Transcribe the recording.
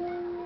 thing.